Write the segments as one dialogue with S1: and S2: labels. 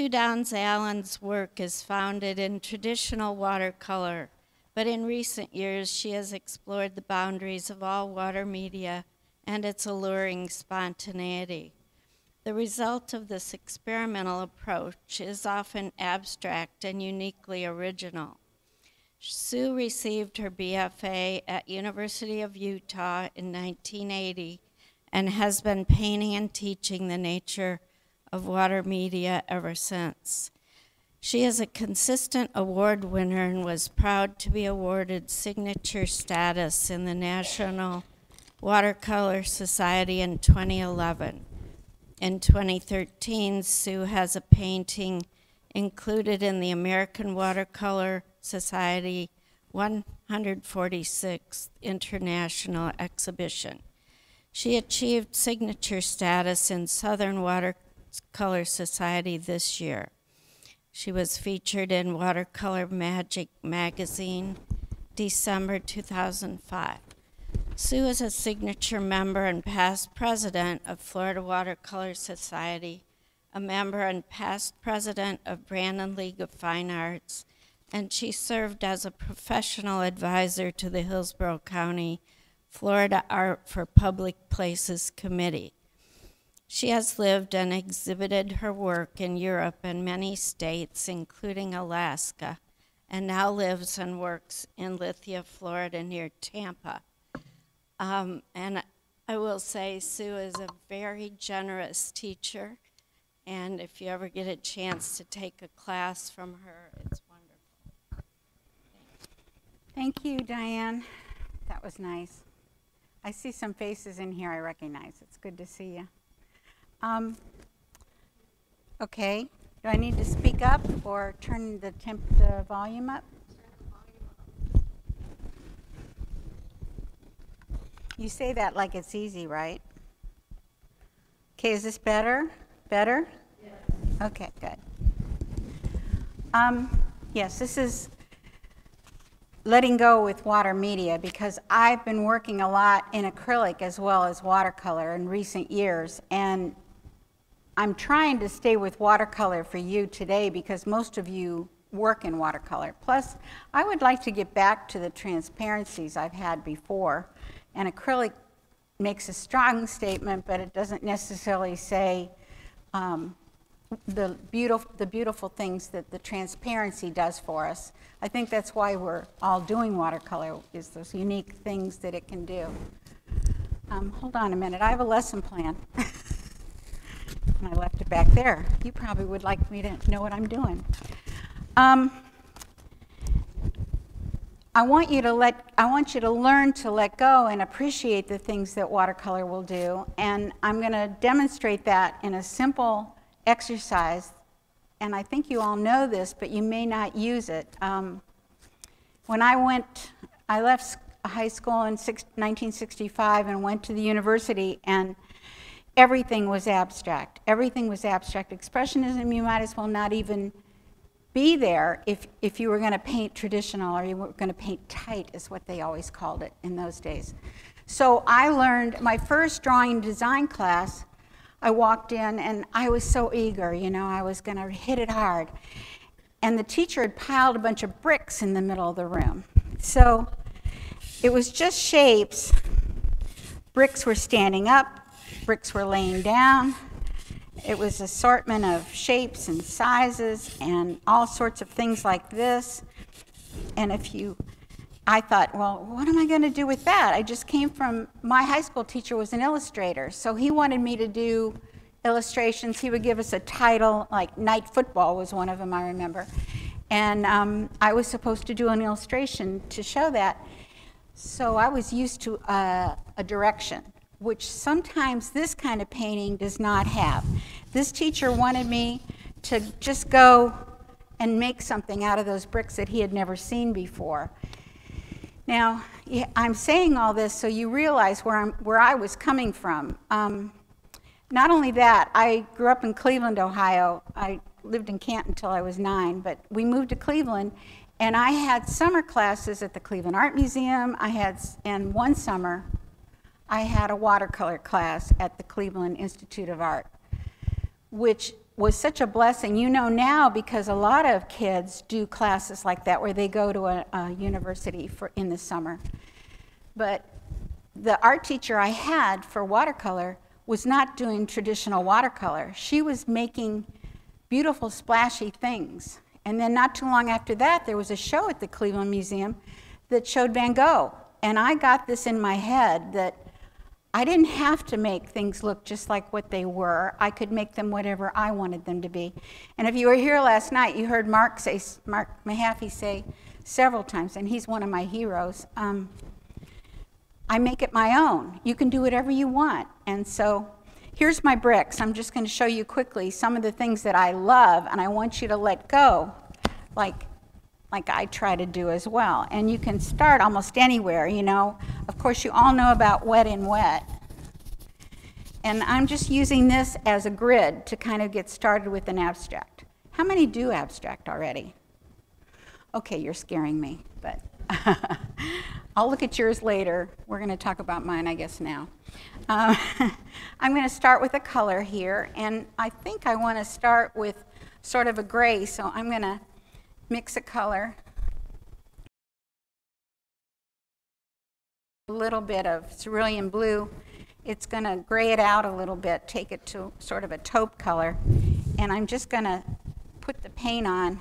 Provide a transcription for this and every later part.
S1: Sue Downes Allen's work is founded in traditional watercolor, but in recent years she has explored the boundaries of all water media and its alluring spontaneity. The result of this experimental approach is often abstract and uniquely original. Sue received her BFA at University of Utah in 1980 and has been painting and teaching the nature of water media ever since. She is a consistent award winner and was proud to be awarded signature status in the National Watercolor Society in 2011. In 2013, Sue has a painting included in the American Watercolor Society 146th International Exhibition. She achieved signature status in Southern Watercolor Society this year. She was featured in Watercolor Magic magazine, December 2005. Sue is a signature member and past president of Florida Watercolor Society, a member and past president of Brandon League of Fine Arts, and she served as a professional advisor to the Hillsborough County Florida Art for Public Places Committee. She has lived and exhibited her work in Europe and many states, including Alaska, and now lives and works in Lithia, Florida, near Tampa. Um, and I will say Sue is a very generous teacher, and if you ever get a chance to take a class from her, it's wonderful.
S2: Thank you, Diane. That was nice. I see some faces in here I recognize. It's good to see you. Um, okay, do I need to speak up or turn the temp the volume up? You say that like it's easy, right? Okay, is this better? Better? Yes. Okay, good. Um, yes, this is letting go with water media because I've been working a lot in acrylic as well as watercolor in recent years. And I'm trying to stay with watercolor for you today because most of you work in watercolor. Plus, I would like to get back to the transparencies I've had before. And acrylic makes a strong statement, but it doesn't necessarily say um, the, beautiful, the beautiful things that the transparency does for us. I think that's why we're all doing watercolor, is those unique things that it can do. Um, hold on a minute, I have a lesson plan. and I left it back there. You probably would like me to know what I'm doing. Um, I want you to let I want you to learn to let go and appreciate the things that watercolor will do and I'm going to demonstrate that in a simple exercise, and I think you all know this, but you may not use it. Um, when I went, I left high school in six, 1965 and went to the university, and everything was abstract. Everything was abstract. Expressionism, you might as well not even be there if, if you were going to paint traditional or you were going to paint tight, is what they always called it in those days. So I learned my first drawing design class I walked in and I was so eager, you know, I was going to hit it hard. And the teacher had piled a bunch of bricks in the middle of the room. So it was just shapes. Bricks were standing up, bricks were laying down. It was assortment of shapes and sizes and all sorts of things like this. And if you I thought, well, what am I going to do with that? I just came from, my high school teacher was an illustrator, so he wanted me to do illustrations. He would give us a title, like Night Football was one of them, I remember. And um, I was supposed to do an illustration to show that. So I was used to uh, a direction, which sometimes this kind of painting does not have. This teacher wanted me to just go and make something out of those bricks that he had never seen before. Now, I'm saying all this so you realize where, I'm, where I was coming from. Um, not only that, I grew up in Cleveland, Ohio. I lived in Canton until I was nine, but we moved to Cleveland, and I had summer classes at the Cleveland Art Museum. I had, and one summer, I had a watercolor class at the Cleveland Institute of Art, which was such a blessing. You know now because a lot of kids do classes like that where they go to a, a university for in the summer. But the art teacher I had for watercolor was not doing traditional watercolor. She was making beautiful, splashy things. And then not too long after that, there was a show at the Cleveland Museum that showed Van Gogh. And I got this in my head that I didn't have to make things look just like what they were. I could make them whatever I wanted them to be. And if you were here last night, you heard Mark say, Mark Mahaffey say several times, and he's one of my heroes. Um, I make it my own. You can do whatever you want. And so here's my bricks. I'm just going to show you quickly some of the things that I love, and I want you to let go, like like I try to do as well. And you can start almost anywhere, you know. Of course, you all know about wet in wet. And I'm just using this as a grid to kind of get started with an abstract. How many do abstract already? Okay, you're scaring me, but I'll look at yours later. We're going to talk about mine, I guess, now. Um, I'm going to start with a color here, and I think I want to start with sort of a gray, so I'm going to mix a color. A little bit of cerulean blue. It's going to gray it out a little bit, take it to sort of a taupe color. And I'm just going to put the paint on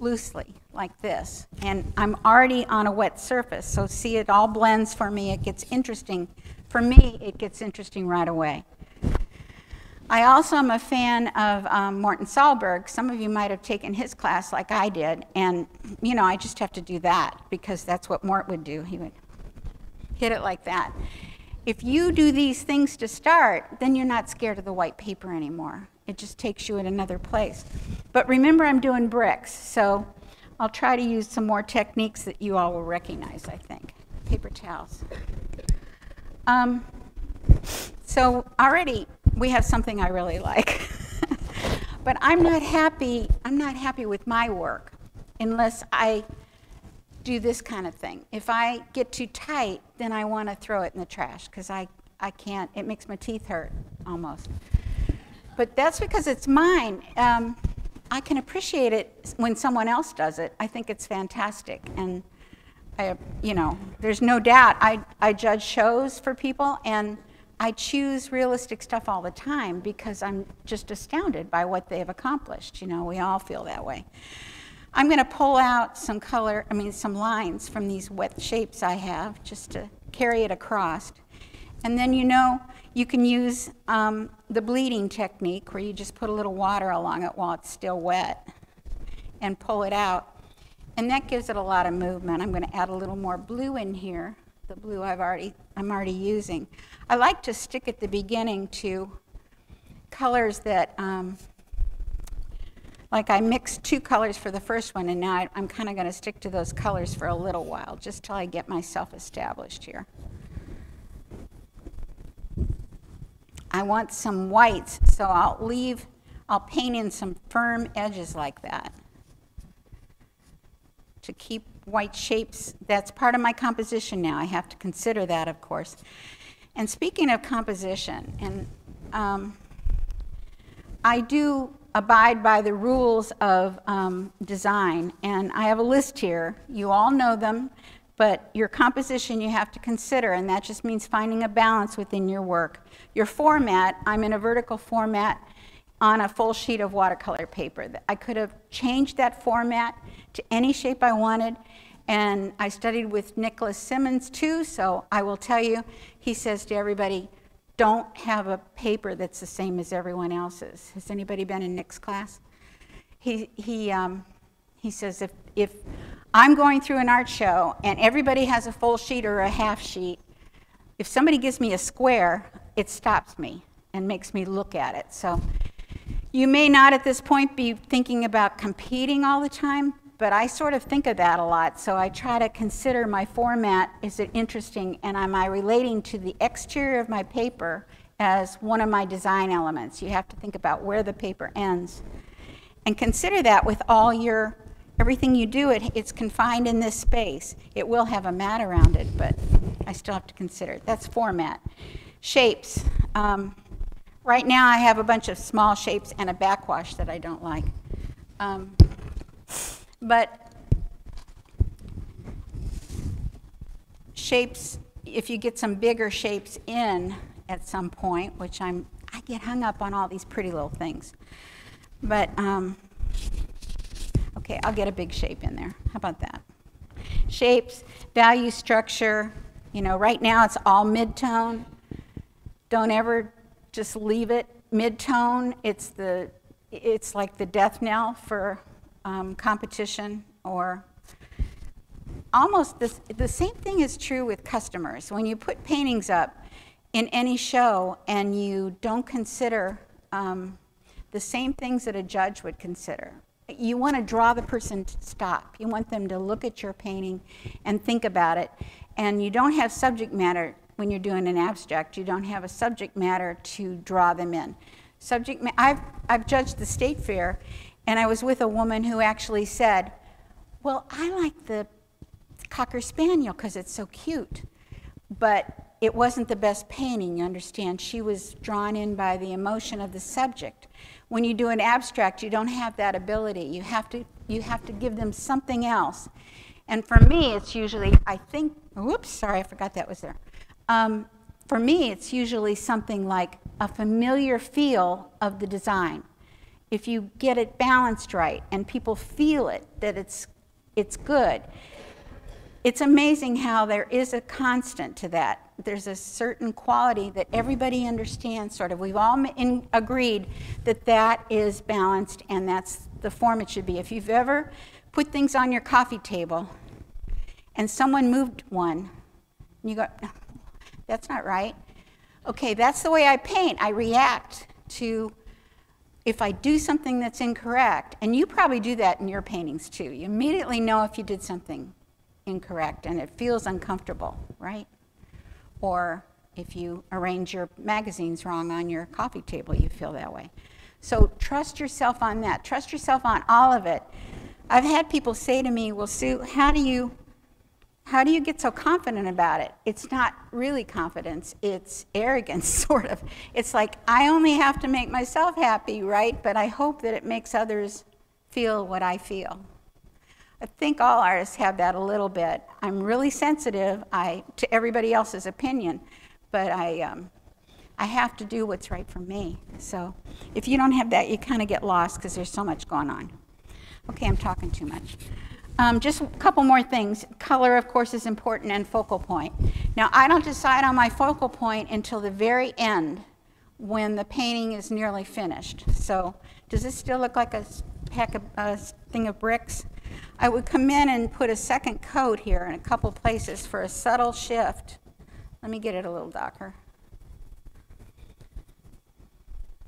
S2: loosely like this. And I'm already on a wet surface, so see it all blends for me. It gets interesting. For me, it gets interesting right away. I also am a fan of um, Morten Solberg. Some of you might have taken his class like I did, and you know, I just have to do that because that's what Mort would do. He would hit it like that. If you do these things to start, then you're not scared of the white paper anymore. It just takes you in another place. But remember, I'm doing bricks, so I'll try to use some more techniques that you all will recognize, I think. Paper towels. Um, so already we have something I really like. but I'm not happy, I'm not happy with my work unless I do this kind of thing. If I get too tight, then I want to throw it in the trash because I, I can't, it makes my teeth hurt almost. But that's because it's mine. Um, I can appreciate it when someone else does it. I think it's fantastic. And I, you know, there's no doubt I, I judge shows for people and I choose realistic stuff all the time because I'm just astounded by what they have accomplished. You know, we all feel that way. I'm going to pull out some color, I mean, some lines from these wet shapes I have just to carry it across. And then, you know, you can use um, the bleeding technique where you just put a little water along it while it's still wet and pull it out. And that gives it a lot of movement. I'm going to add a little more blue in here, the blue I've already, I'm already using. I like to stick at the beginning to colors that, um, like I mixed two colors for the first one, and now I, I'm kind of going to stick to those colors for a little while, just till I get myself established here. I want some whites, so I'll leave, I'll paint in some firm edges like that to keep white shapes. That's part of my composition now. I have to consider that, of course. And speaking of composition, and um, I do abide by the rules of um, design, and I have a list here. You all know them, but your composition you have to consider, and that just means finding a balance within your work. Your format, I'm in a vertical format on a full sheet of watercolor paper. I could have changed that format to any shape I wanted, and I studied with Nicholas Simmons too, so I will tell you, he says to everybody, don't have a paper that's the same as everyone else's. Has anybody been in Nick's class? He, he, um, he says, if, if I'm going through an art show and everybody has a full sheet or a half sheet, if somebody gives me a square, it stops me and makes me look at it. So you may not at this point be thinking about competing all the time, but I sort of think of that a lot. So I try to consider my format, is it interesting, and am I relating to the exterior of my paper as one of my design elements? You have to think about where the paper ends. And consider that with all your, everything you do, it, it's confined in this space. It will have a mat around it, but I still have to consider it. That's format. Shapes. Um, right now I have a bunch of small shapes and a backwash that I don't like. Um, but shapes, if you get some bigger shapes in at some point, which I'm, I get hung up on all these pretty little things. But, um, okay, I'll get a big shape in there. How about that? Shapes, value structure, you know, right now it's all mid-tone. Don't ever just leave it mid-tone. It's the, it's like the death knell for um, competition or almost this, the same thing is true with customers. When you put paintings up in any show and you don't consider um, the same things that a judge would consider, you want to draw the person to stop. You want them to look at your painting and think about it. And you don't have subject matter when you're doing an abstract. You don't have a subject matter to draw them in. Subject I've, I've judged the state fair, and I was with a woman who actually said, Well, I like the Cocker Spaniel because it's so cute. But it wasn't the best painting, you understand. She was drawn in by the emotion of the subject. When you do an abstract, you don't have that ability. You have to, you have to give them something else. And for me, it's usually, I think, whoops, sorry, I forgot that was there. Um, for me, it's usually something like a familiar feel of the design. If you get it balanced right and people feel it, that it's, it's good, it's amazing how there is a constant to that. There's a certain quality that everybody understands, sort of. We've all in, agreed that that is balanced and that's the form it should be. If you've ever put things on your coffee table and someone moved one, and you go, that's not right. Okay, that's the way I paint. I react to if I do something that's incorrect, and you probably do that in your paintings too. You immediately know if you did something incorrect and it feels uncomfortable, right? Or if you arrange your magazines wrong on your coffee table, you feel that way. So trust yourself on that. Trust yourself on all of it. I've had people say to me, "Well, Sue, how do you how do you get so confident about it? It's not really confidence, it's arrogance, sort of. It's like, I only have to make myself happy, right? But I hope that it makes others feel what I feel. I think all artists have that a little bit. I'm really sensitive I, to everybody else's opinion, but I, um, I have to do what's right for me. So if you don't have that, you kind of get lost because there's so much going on. Okay, I'm talking too much. Um, just a couple more things. Color, of course, is important and focal point. Now, I don't decide on my focal point until the very end when the painting is nearly finished. So does this still look like a pack of, a thing of bricks? I would come in and put a second coat here in a couple places for a subtle shift. Let me get it a little darker.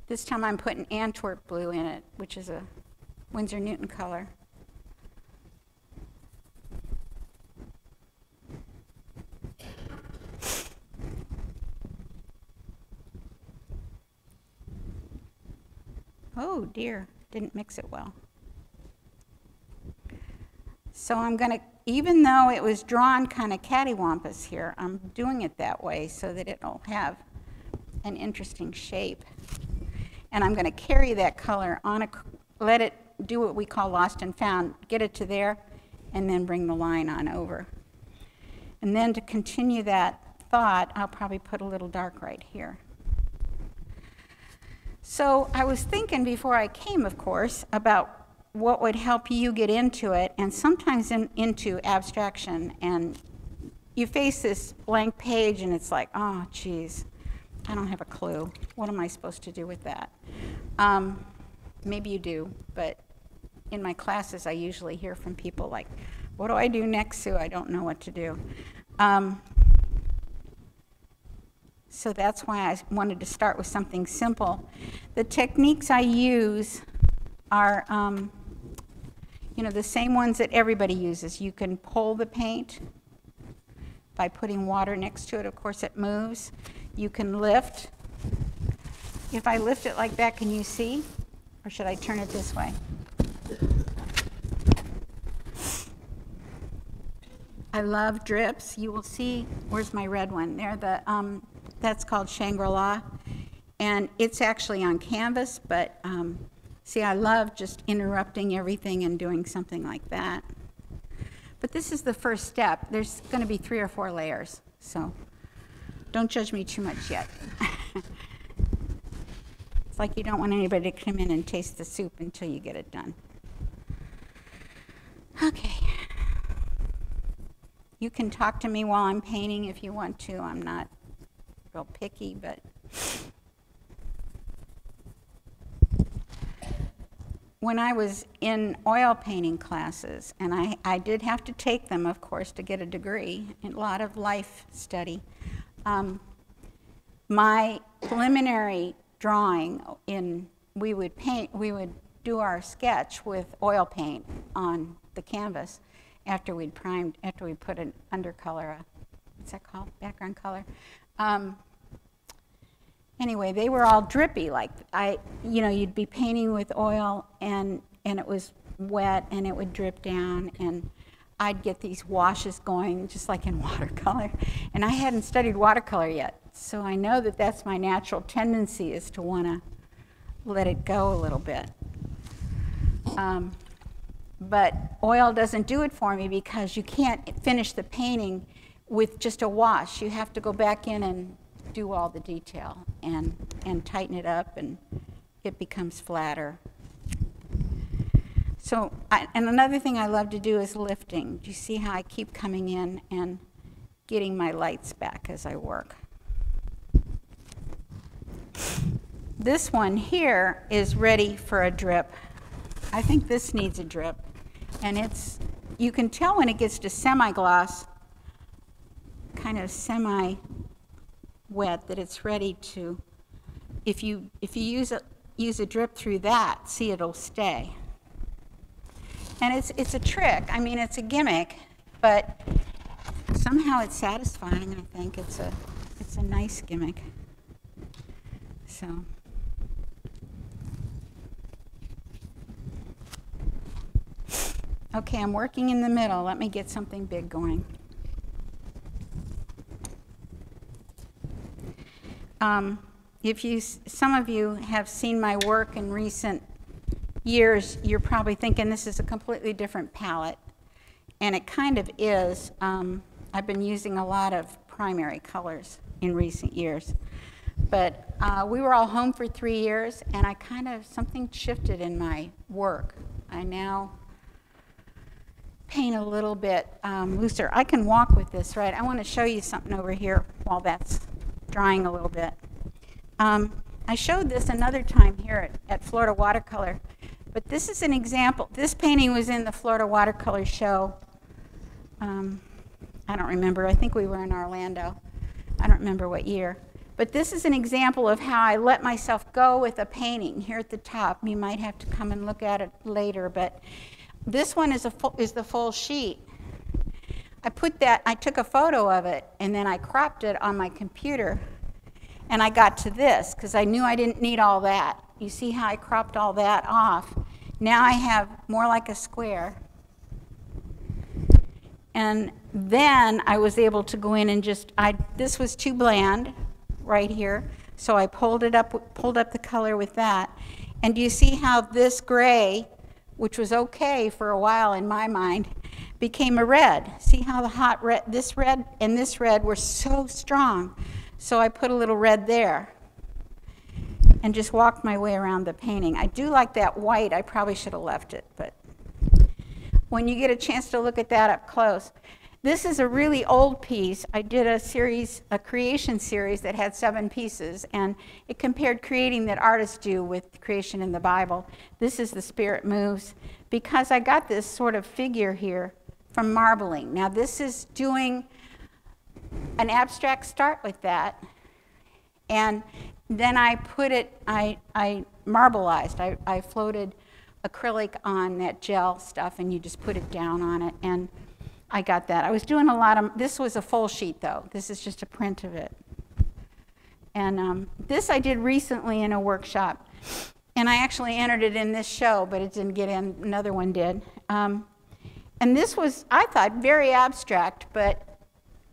S2: This time I'm putting Antwerp blue in it, which is a Winsor Newton color. Oh dear, didn't mix it well. So I'm going to, even though it was drawn kind of cattywampus here, I'm doing it that way so that it'll have an interesting shape. And I'm going to carry that color on a, let it do what we call lost and found, get it to there, and then bring the line on over. And then to continue that thought, I'll probably put a little dark right here. So I was thinking before I came, of course, about what would help you get into it and sometimes in, into abstraction. And you face this blank page and it's like oh geez i don't have a clue. What am i supposed to do with that? Um, maybe you do but in my classes i usually hear from people like what do i do next sue? I don't know what to do. Um, so that's why i wanted to start with something simple the techniques i use are um, you know, the same ones that everybody uses. You can pull the paint by putting water next to it. Of course, it moves. You can lift. If I lift it like that, can you see? Or should I turn it this way? I love drips. You will see, where's my red one? There, the, um, that's called Shangri-La. And it's actually on canvas, but um, see, I love just interrupting everything and doing something like that. But this is the first step. There's going to be three or four layers, so don't judge me too much yet. it's like you don't want anybody to come in and taste the soup until you get it done. Okay. You can talk to me while I'm painting if you want to. I'm not real picky, but. When I was in oil painting classes, and I, I did have to take them, of course, to get a degree, a lot of life study, um, my preliminary drawing in, we would paint, we would do our sketch with oil paint on the canvas after we'd primed, after we put an undercolor, a, what's that called, background color. Um, anyway, they were all drippy. Like I, you know, you'd be painting with oil and and it was wet and it would drip down and I'd get these washes going just like in watercolor. And I hadn't studied watercolor yet, so I know that that's my natural tendency is to want to let it go a little bit. Um, but oil doesn't do it for me because you can't finish the painting with just a wash. You have to go back in and do all the detail and, and tighten it up and it becomes flatter. So, I, and another thing I love to do is lifting. Do you see how I keep coming in and getting my lights back as I work? This one here is ready for a drip. I think this needs a drip and it's you can tell when it gets to semi-gloss, kind of semi wet that it's ready to if you if you use a use a drip through that, see it'll stay. And it's it's a trick. I mean it's a gimmick, but somehow it's satisfying, I think. It's a it's a nice gimmick. So Okay, I'm working in the middle. Let me get something big going. Um, if you, some of you have seen my work in recent years, you're probably thinking this is a completely different palette, and it kind of is. Um, I've been using a lot of primary colors in recent years, but uh, we were all home for three years, and I kind of something shifted in my work. I now paint a little bit um, looser. I can walk with this, right? I want to show you something over here while that's drying a little bit. Um, I showed this another time here at, at, Florida Watercolor, but this is an example. This painting was in the Florida Watercolor show. Um, I don't remember. I think we were in Orlando. I don't remember what year. But this is an example of how I let myself go with a painting here at the top. You might have to come and look at it later, but this one is, a is the full sheet. I put that, I took a photo of it and then I cropped it on my computer and I got to this because I knew I didn't need all that. You see how I cropped all that off? Now I have more like a square. And then I was able to go in and just, I, this was too bland right here, so I pulled it up, pulled up the color with that. And do you see how this gray which was okay for a while in my mind, became a red. See how the hot red, this red and this red were so strong. So I put a little red there and just walked my way around the painting. I do like that white. I probably should have left it, but when you get a chance to look at that up close, this is a really old piece. I did a series, a creation series that had seven pieces, and it compared creating that artists do with creation in the Bible. This is The Spirit Moves, because I got this sort of figure here from marbling. Now, this is doing an abstract start with that, and then I put it, I, I marbleized, I, I floated acrylic on that gel stuff, and you just put it down on it. and I got that. I was doing a lot of, this was a full sheet though. This is just a print of it. And um, this I did recently in a workshop. And I actually entered it in this show, but it didn't get in, another one did. Um, and this was, I thought, very abstract, but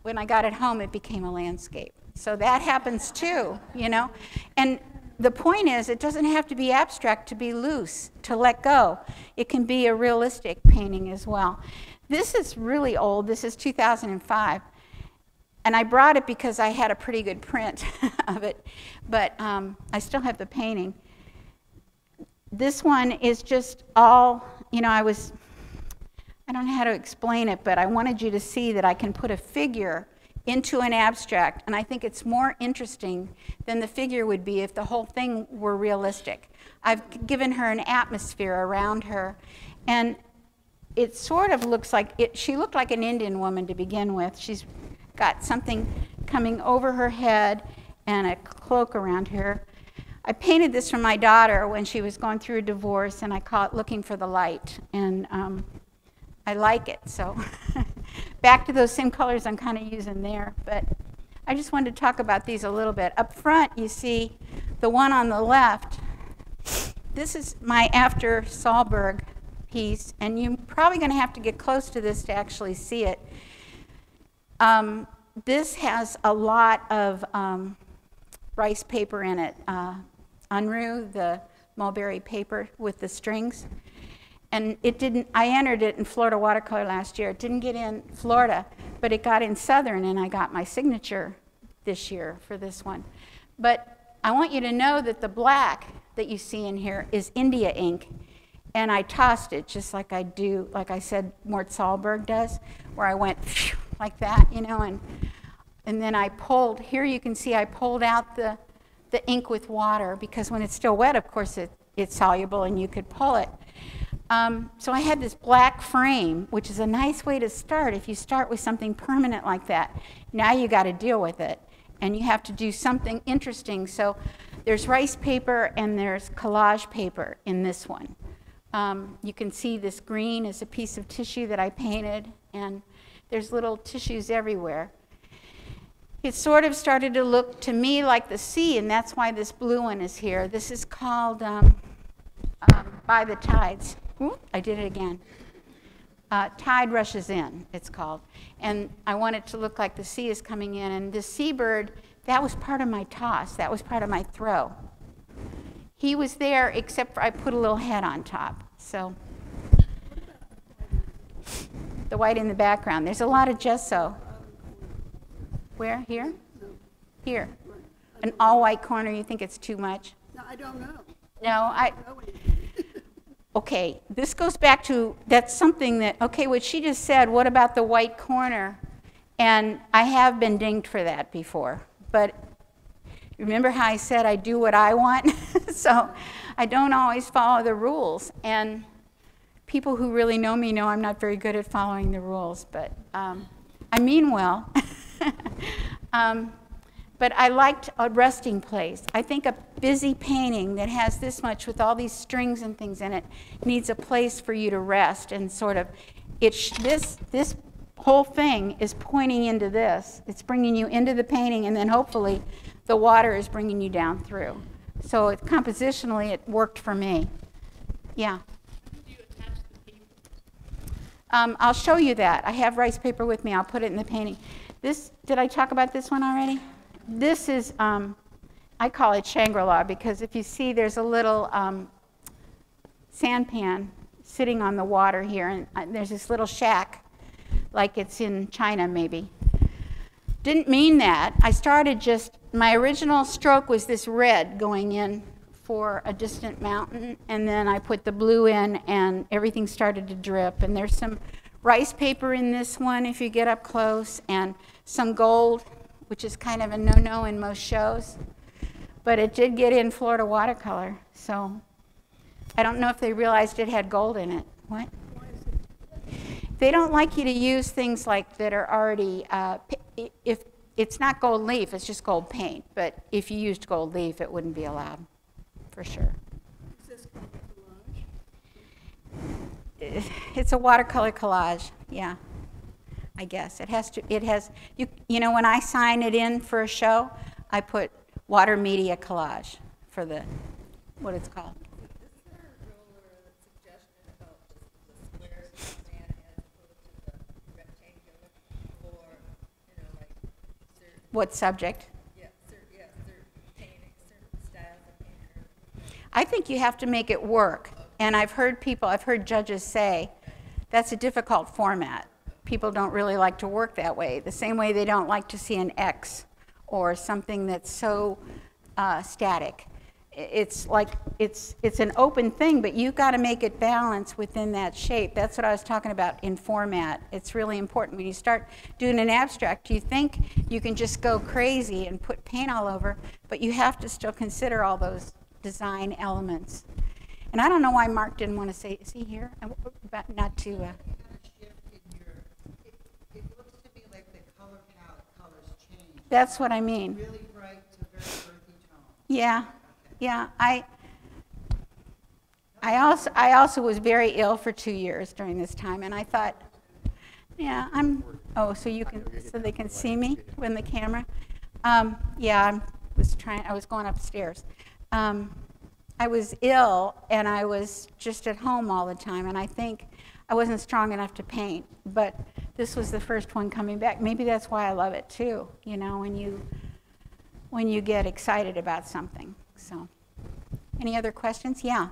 S2: when I got it home, it became a landscape. So that happens too, you know? And the point is, it doesn't have to be abstract to be loose, to let go. It can be a realistic painting as well. This is really old. This is 2005. And I brought it because I had a pretty good print of it, but um, I still have the painting. This one is just all, you know, I was, I don't know how to explain it, but I wanted you to see that I can put a figure into an abstract, and I think it's more interesting than the figure would be if the whole thing were realistic. I've given her an atmosphere around her, and it sort of looks like it, she looked like an Indian woman to begin with. She's got something coming over her head and a cloak around her. I painted this for my daughter when she was going through a divorce, and I call it Looking for the Light. And um, I like it, so back to those same colors I'm kind of using there. But I just wanted to talk about these a little bit. Up front, you see the one on the left. This is my after Solberg piece, and you're probably going to have to get close to this to actually see it. Um, this has a lot of um, rice paper in it. Uh, Unryu, the mulberry paper with the strings. And it didn't, I entered it in Florida watercolor last year. It didn't get in Florida, but it got in Southern, and I got my signature this year for this one. But I want you to know that the black that you see in here is India ink. And I tossed it just like I do, like I said, Mort Solberg does, where I went like that, you know, and, and then I pulled, here you can see I pulled out the, the ink with water because when it's still wet, of course, it, it's soluble and you could pull it. Um, so I had this black frame, which is a nice way to start if you start with something permanent like that. Now you got to deal with it, and you have to do something interesting. So there's rice paper and there's collage paper in this one. Um, you can see this green is a piece of tissue that I painted, and there's little tissues everywhere. It sort of started to look to me like the sea, and that's why this blue one is here. This is called um, um, By the Tides. I did it again. Uh, Tide Rushes In, it's called. And I want it to look like the sea is coming in. And this seabird, that was part of my toss, that was part of my throw. He was there, except for I put a little head on top. So the white in the background. There's a lot of gesso. Where? Here? Here. An all white corner, you think it's too much?
S3: No, I don't know.
S2: No, I. Okay, this goes back to that's something that, okay, what she just said, what about the white corner? And I have been dinged for that before. But remember how I said I do what I want? so I don't always follow the rules. And people who really know me know I'm not very good at following the rules, but um, I mean well. um, but I liked a resting place. I think a busy painting that has this much with all these strings and things in it needs a place for you to rest and sort of it this this whole thing is pointing into this. It's bringing you into the painting and then hopefully the water is bringing you down through. So it, compositionally it worked for me. Yeah. Um, I'll show you that. I have rice paper with me. I'll put it in the painting. This, did I talk about this one already? This is, um, I call it Shangri-La because if you see there's a little um, sampan sitting on the water here and uh, there's this little shack like it's in China maybe. Didn't mean that. I started just, my original stroke was this red going in for a distant mountain, and then I put the blue in, and everything started to drip. And there's some rice paper in this one if you get up close, and some gold, which is kind of a no no in most shows. But it did get in Florida watercolor, so I don't know if they realized it had gold in it. What? They don't like you to use things like that are already, uh, if it's not gold leaf, it's just gold paint. But if you used gold leaf, it wouldn't be allowed for sure. It's a collage it's a watercolor collage, yeah. I guess it has to. It has you. You know, when I sign it in for a show, I put water media collage for the what it's called. What subject? I think you have to make it work. And I've heard people, I've heard judges say, that's a difficult format. People don't really like to work that way, the same way they don't like to see an X or something that's so uh, static. It's like, it's, it's an open thing, but you've got to make it balance within that shape. That's what I was talking about in format. It's really important. When you start doing an abstract, you think you can just go crazy and put paint all over, but you have to still consider all those design elements. And I don't know why Mark didn't want to say, is he here? Not to, uh,
S3: kind of shift in your, it, it looks to me like the color palette colors change.
S2: That's what I mean.
S3: Really bright to very earthy tone.
S2: Yeah, yeah, I, I also, I also was very ill for two years during this time, and I thought, yeah, I'm, oh, so you can, so they can see me when the camera? Um, yeah, I was trying, I was going upstairs. Um, I was ill, and I was just at home all the time, and I think I wasn't strong enough to paint, but this was the first one coming back. Maybe that's why I love it too, you know, when you, when you get excited about something. So, any other questions? Yeah.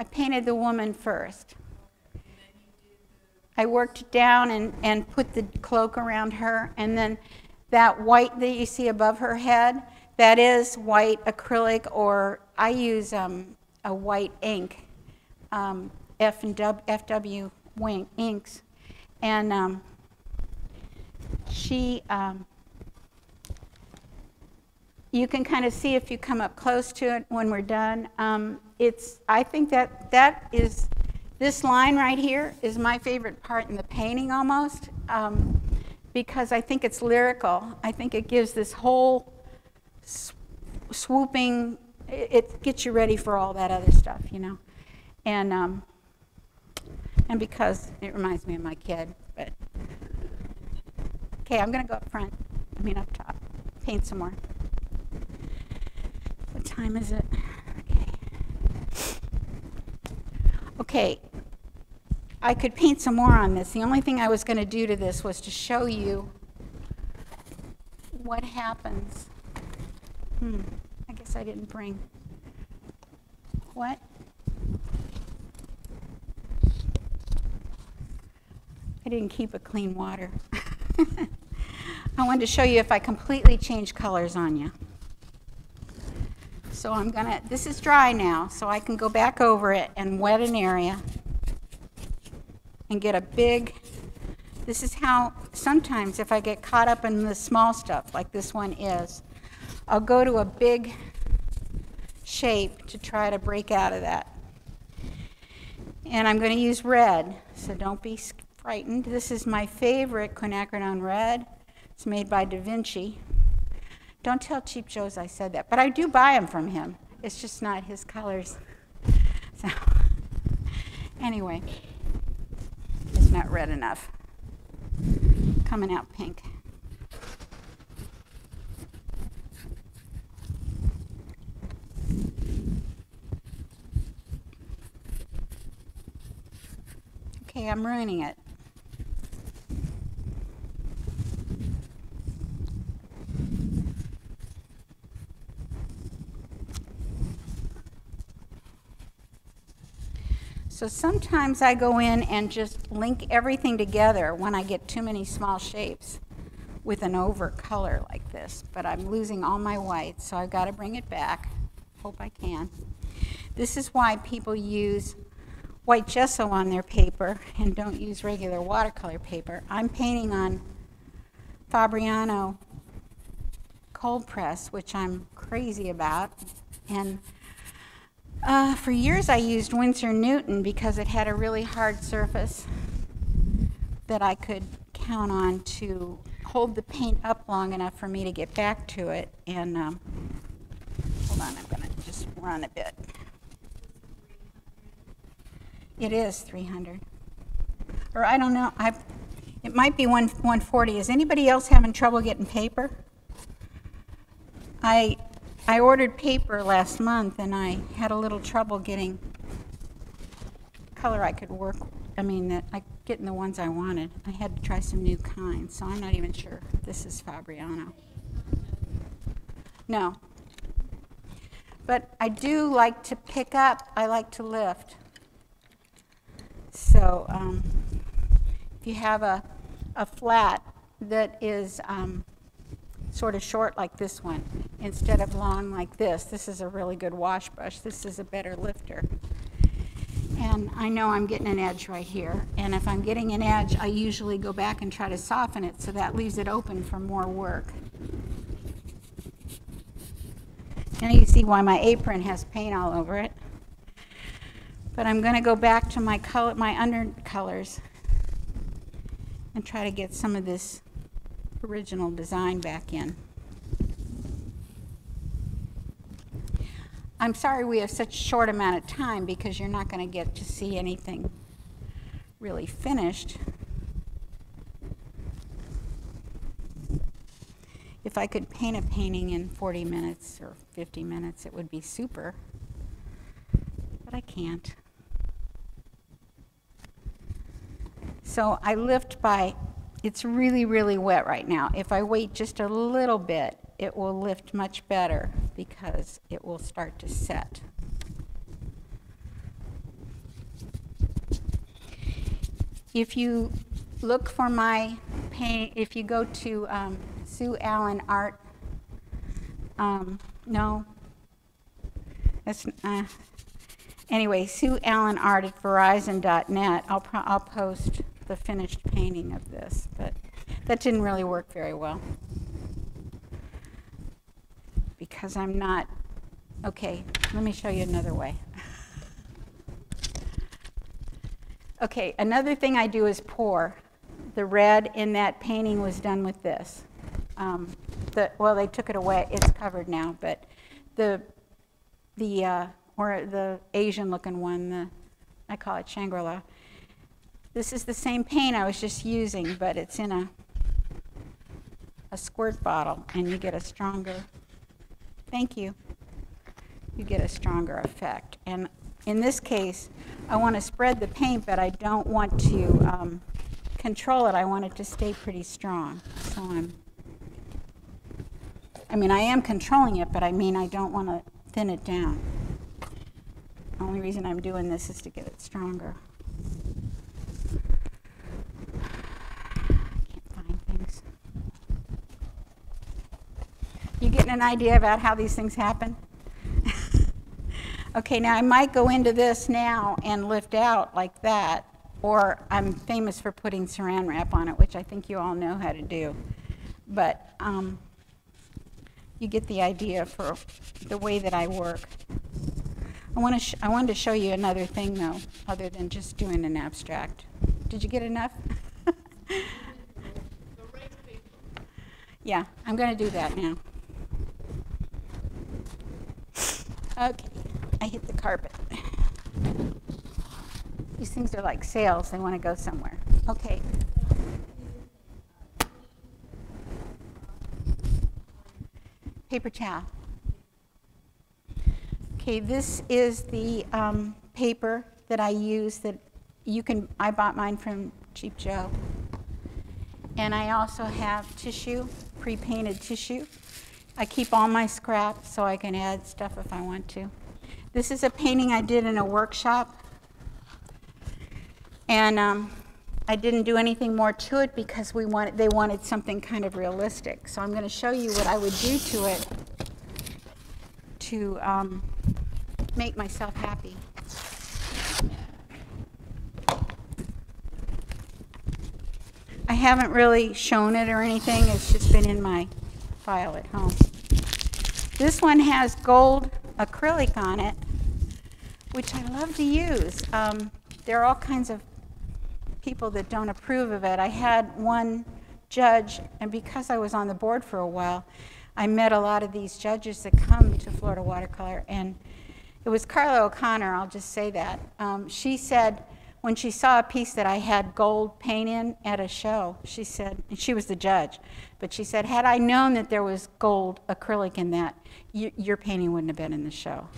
S2: I painted the woman first. I worked down and, and put the cloak around her, and then that white that you see above her head, that is white acrylic, or I use um, a white ink, um, F and W, FW wing, inks, and um, she, um, you can kind of see if you come up close to it when we're done. Um, it's, I think that that is, this line right here is my favorite part in the painting almost, um, because I think it's lyrical. I think it gives this whole swooping, it, it gets you ready for all that other stuff, you know. And, um, and because it reminds me of my kid, but Okay, I'm gonna go up front, I mean up top, paint some more. What time is it? Okay. Okay, I could paint some more on this. The only thing I was gonna do to this was to show you what happens. Hmm, I guess I didn't bring. What? I didn't keep a clean water. I wanted to show you if I completely change colors on you. So I'm gonna, this is dry now, so I can go back over it and wet an area and get a big, this is how, sometimes if I get caught up in the small stuff, like this one is, I'll go to a big shape to try to break out of that. And I'm going to use red, so don't be frightened. This is my favorite quinacridone red. It's made by Da Vinci. Don't tell Cheap Joe's I said that, but I do buy them from him. It's just not his colors. So, anyway, it's not red enough. Coming out pink. I'm ruining it. So sometimes I go in and just link everything together when I get too many small shapes with an over color like this, but I'm losing all my white, so I've got to bring it back. Hope I can. This is why people use white gesso on their paper and don't use regular watercolor paper. I'm painting on Fabriano cold press, which I'm crazy about, and uh, for years, I used Winsor Newton because it had a really hard surface that I could count on to hold the paint up long enough for me to get back to it. And um, hold on, I'm going to just run a bit. It is 300. Or I don't know. I, it might be one, 140. Is anybody else having trouble getting paper? I I ordered paper last month and I had a little trouble getting color I could work I mean, that I getting the ones I wanted. I had to try some new kinds, so I'm not even sure this is Fabriano. No. But I do like to pick up, I like to lift. So um, if you have a, a flat that is um, sort of short like this one, instead of long like this, this is a really good wash brush. This is a better lifter. And I know I'm getting an edge right here. And if I'm getting an edge, I usually go back and try to soften it so that leaves it open for more work. Now you see why my apron has paint all over it. But I'm going to go back to my color, my undercolors and try to get some of this original design back in. I'm sorry we have such a short amount of time because you're not going to get to see anything really finished. If I could paint a painting in 40 minutes or 50 minutes, it would be super. But I can't. So I lift by, it's really, really wet right now. If I wait just a little bit, it will lift much better because it will start to set. If you look for my paint, if you go to um, Sue Allen Art, um, no, that's, uh, anyway, Sue Allen Art at Verizon.net, I'll, I'll post the finished painting of this, but that didn't really work very well because I'm not, okay, let me show you another way. okay, another thing I do is pour. The red in that painting was done with this. Um, the, well, they took it away. It's covered now, but the, the, uh, or the Asian looking one, the, I call it Shangri-La. This is the same paint I was just using, but it's in a, a squirt bottle, and you get a stronger Thank you. You get a stronger effect. And in this case, I want to spread the paint, but I don't want to um, control it. I want it to stay pretty strong. So I'm, I mean, I am controlling it, but I mean, I don't want to thin it down. The only reason I'm doing this is to get it stronger. You getting an idea about how these things happen? okay, now I might go into this now and lift out like that, or I'm famous for putting saran wrap on it, which I think you all know how to do. But um, you get the idea for the way that I work. I, want to I wanted to show you another thing, though, other than just doing an abstract. Did you get enough? yeah, I'm going to do that now. Okay, I hit the carpet. These things are like sails, they want to go somewhere. Okay. Paper towel. Okay, this is the um, paper that I use that you can, I bought mine from Cheap Joe. And I also have tissue, pre-painted tissue. I keep all my scraps so I can add stuff if I want to. This is a painting I did in a workshop. And um, I didn't do anything more to it because we wanted, they wanted something kind of realistic. So I'm going to show you what I would do to it to um, make myself happy. I haven't really shown it or anything. It's just been in my file at home. This one has gold acrylic on it, which I love to use. Um, there are all kinds of people that don't approve of it. I had one judge, and because I was on the board for a while, I met a lot of these judges that come to Florida Watercolor, and it was Carla O'Connor, I'll just say that. Um, she said, when she saw a piece that I had gold paint in at a show, she said, and she was the judge, but she said, had I known that there was gold acrylic in that, you, your painting wouldn't have been in the show.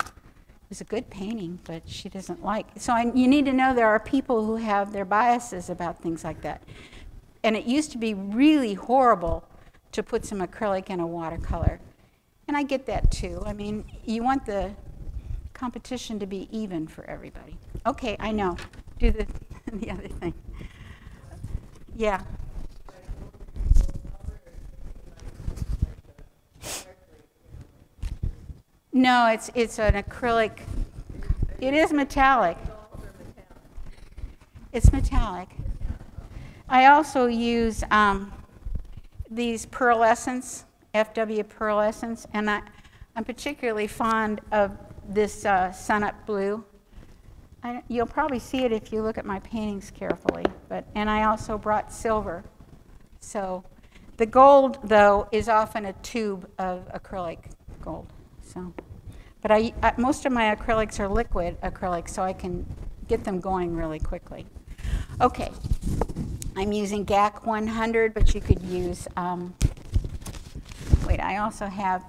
S2: It was a good painting, but she doesn't like. So I, you need to know there are people who have their biases about things like that. And it used to be really horrible to put some acrylic in a watercolor. And I get that too. I mean, you want the competition to be even for everybody. Okay, I know. Do the, the other thing. Yeah. No, it's, it's an acrylic. It is metallic. It's metallic. I also use um, these pearlescents, FW pearlescents, and I, I'm particularly fond of this uh, sunup blue. I, you'll probably see it if you look at my paintings carefully, but and I also brought silver. So the gold, though, is often a tube of acrylic gold. So, but I, I most of my acrylics are liquid acrylics, so I can get them going really quickly. Okay, I'm using GAC 100, but you could use. Um, wait, I also have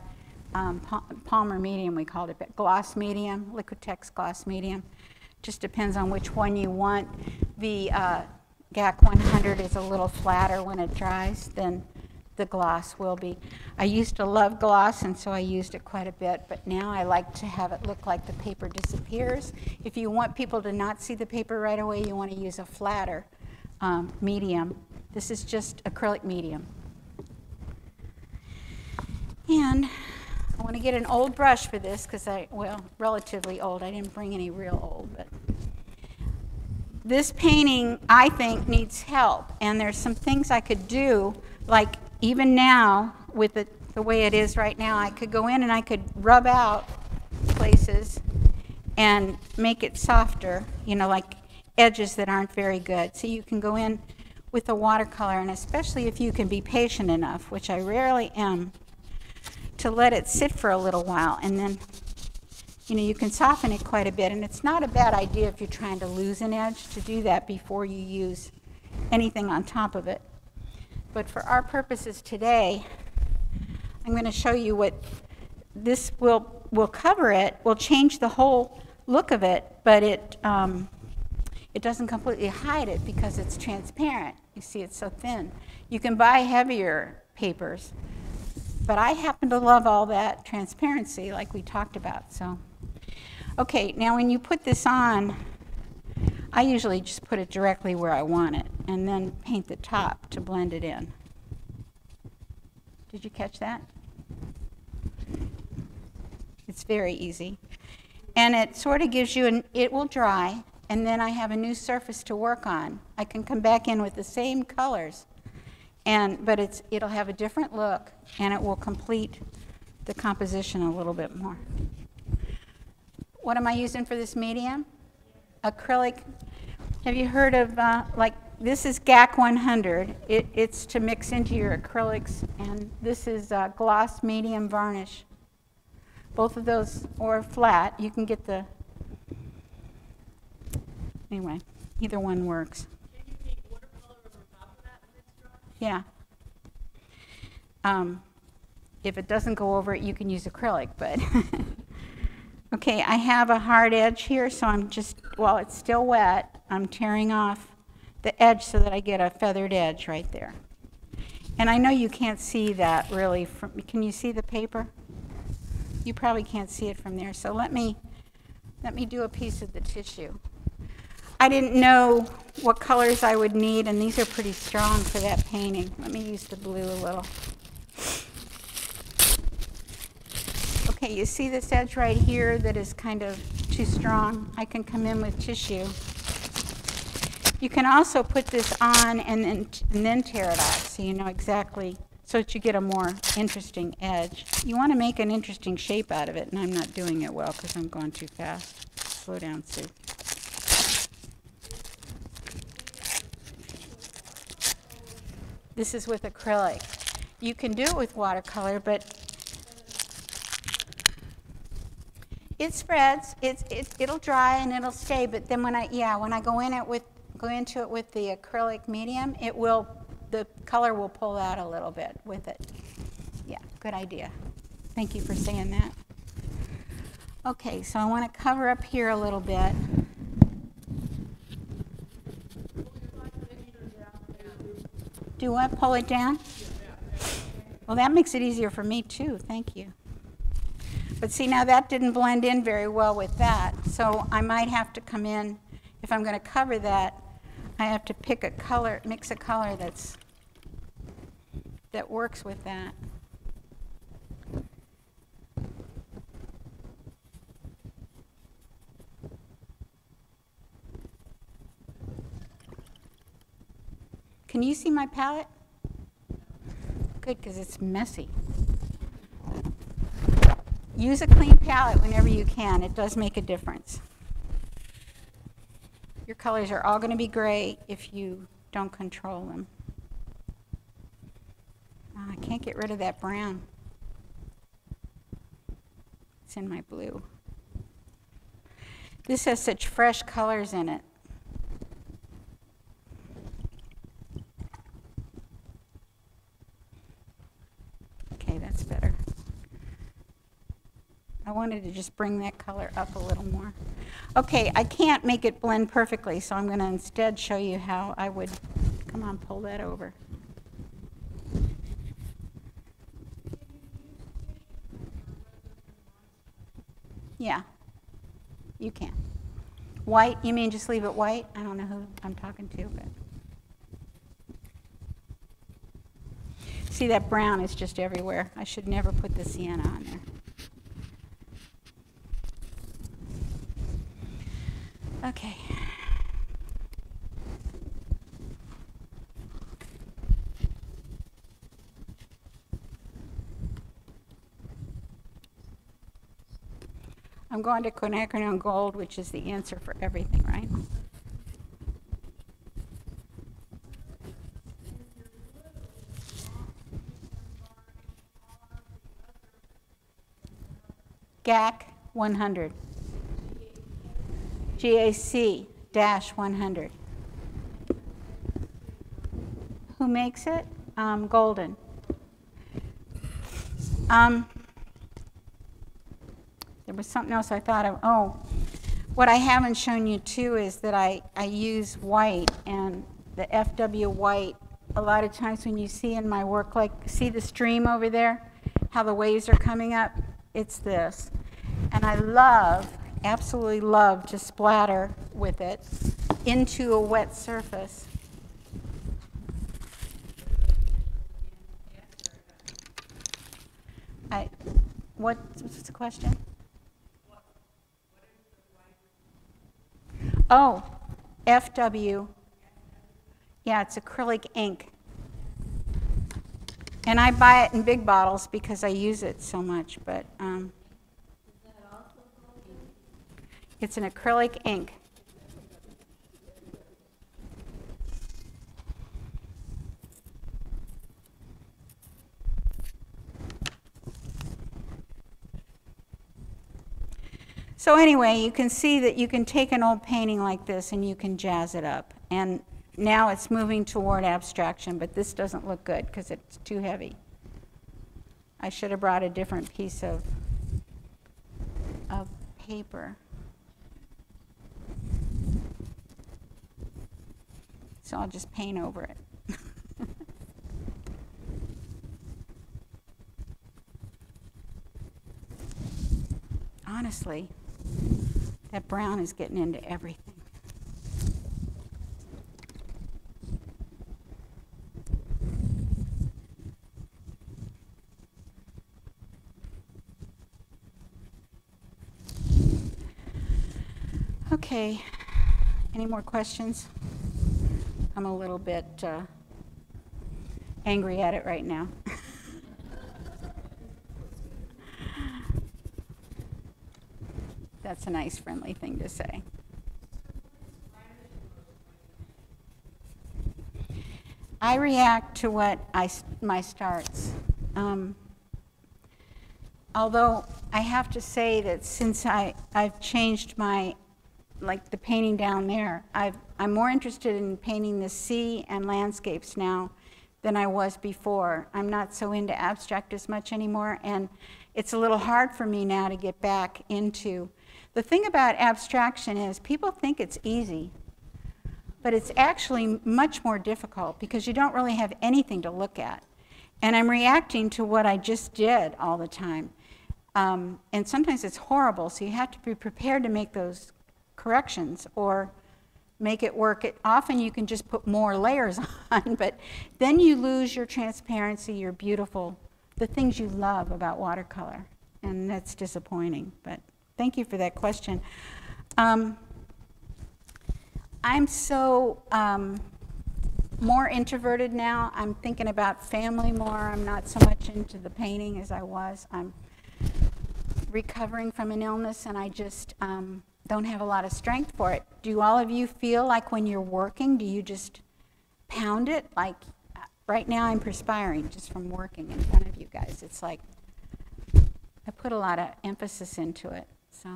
S2: um, polymer medium. We called it but gloss medium, Liquitex gloss medium. Just depends on which one you want. The uh, GAC 100 is a little flatter when it dries than the gloss will be. I used to love gloss, and so I used it quite a bit, but now I like to have it look like the paper disappears. If you want people to not see the paper right away, you want to use a flatter um, medium. This is just acrylic medium. And I want to get an old brush for this because I, well, relatively old. I didn't bring any real old, but this painting, I think, needs help. And there's some things I could do, like even now, with it the way it is right now, I could go in and I could rub out places and make it softer, you know, like edges that aren't very good. So you can go in with a watercolor, and especially if you can be patient enough, which I rarely am, to let it sit for a little while and then you know you can soften it quite a bit. And it's not a bad idea if you're trying to lose an edge to do that before you use anything on top of it. But for our purposes today I'm going to show you what this will will cover it will change the whole look of it but it um, it doesn't completely hide it because it's transparent. You see it's so thin. You can buy heavier papers but I happen to love all that transparency like we talked about. So, okay, now when you put this on, I usually just put it directly where I want it and then paint the top to blend it in. Did you catch that? It's very easy. And it sort of gives you an, it will dry, and then I have a new surface to work on. I can come back in with the same colors and, but it's, it'll have a different look and it will complete the composition a little bit more. What am I using for this medium? Acrylic. Have you heard of, uh, like, this is GAC 100. It, it's to mix into your acrylics, and this is uh, gloss medium varnish. Both of those, are flat, you can get the, anyway, either one works. Yeah. Um, if it doesn't go over it, you can use acrylic, but. okay, I have a hard edge here, so I'm just, while it's still wet, I'm tearing off the edge so that I get a feathered edge right there. And I know you can't see that really from, can you see the paper? You probably can't see it from there, so let me, let me do a piece of the tissue. I didn't know what colors I would need, and these are pretty strong for that painting. Let me use the blue a little. Okay, you see this edge right here that is kind of too strong? I can come in with tissue. You can also put this on and then, and then tear it off so you know exactly, so that you get a more interesting edge. You want to make an interesting shape out of it, and I'm not doing it well because I'm going too fast. Slow down, Sue. This is with acrylic. You can do it with watercolor, but it spreads. It's, it, it'll dry and it'll stay. But then when I, yeah, when I go in it with, go into it with the acrylic medium, it will, the color will pull out a little bit with it. Yeah, good idea. Thank you for saying that. Okay, so I want to cover up here a little bit. Do I Pull it down? Well, that makes it easier for me too. Thank you. But see, now that didn't blend in very well with that. So I might have to come in, if I'm going to cover that, I have to pick a color, mix a color that's, that works with that. Can you see my palette? Good, because it's messy. Use a clean palette whenever you can. It does make a difference. Your colors are all going to be gray if you don't control them. Ah, I can't get rid of that brown. It's in my blue. This has such fresh colors in it. Okay, that's better. I wanted to just bring that color up a little more. Okay, I can't make it blend perfectly, so I'm going to instead show you how I would, come on, pull that over. Yeah, you can. White, you mean just leave it white? I don't know who I'm talking to, but. See, that brown is just everywhere. I should never put the sienna on there. Okay. I'm going to quinacridone gold, which is the answer for everything, right? GAC 100. GAC dash 100. Who makes it? Um, Golden. Um, there was something else I thought of. Oh, what I haven't shown you too is that I, I use white and the FW white. A lot of times when you see in my work, like see the stream over there, how the waves are coming up, it's this. I love, absolutely love to splatter with it into a wet surface. I, what, what's the question? Oh, FW. Yeah, it's acrylic ink. And I buy it in big bottles because I use it so much, but um, it's an acrylic ink. So anyway, you can see that you can take an old painting like this and you can jazz it up. And now it's moving toward abstraction, but this doesn't look good because it's too heavy. I should have brought a different piece of, of paper. So I'll just paint over it. Honestly, that brown is getting into everything. Okay, any more questions? I'm a little bit uh, angry at it right now. That's a nice, friendly thing to say. I react to what I, my starts. Um, although I have to say that since I, I've changed my, like the painting down there, I've, I'm more interested in painting the sea and landscapes now than I was before. I'm not so into abstract as much anymore, and it's a little hard for me now to get back into. The thing about abstraction is people think it's easy, but it's actually much more difficult because you don't really have anything to look at. And I'm reacting to what I just did all the time. Um, and sometimes it's horrible, so you have to be prepared to make those corrections or make it work. It, often you can just put more layers on, but then you lose your transparency, your beautiful, the things you love about watercolor. And that's disappointing. But thank you for that question. Um, I'm so um, more introverted now. I'm thinking about family more. I'm not so much into the painting as I was. I'm recovering from an illness, and I just um, don't have a lot of strength for it. Do all of you feel like when you're working, do you just pound it? Like right now, I'm perspiring just from working in front of you guys. It's like I put a lot of emphasis into it. So.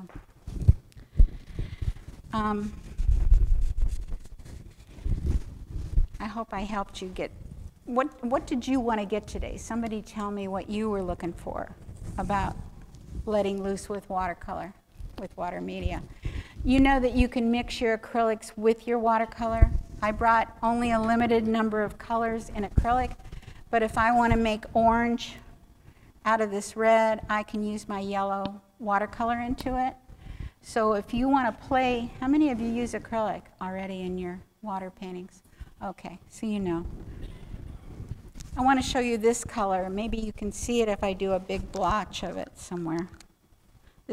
S2: Um, I hope I helped you get. What, what did you want to get today? Somebody tell me what you were looking for about letting loose with watercolor, with water media. You know that you can mix your acrylics with your watercolor. I brought only a limited number of colors in acrylic, but if I want to make orange out of this red, I can use my yellow watercolor into it. So if you want to play, how many of you use acrylic already in your water paintings? Okay, so you know. I want to show you this color. Maybe you can see it if I do a big blotch of it somewhere.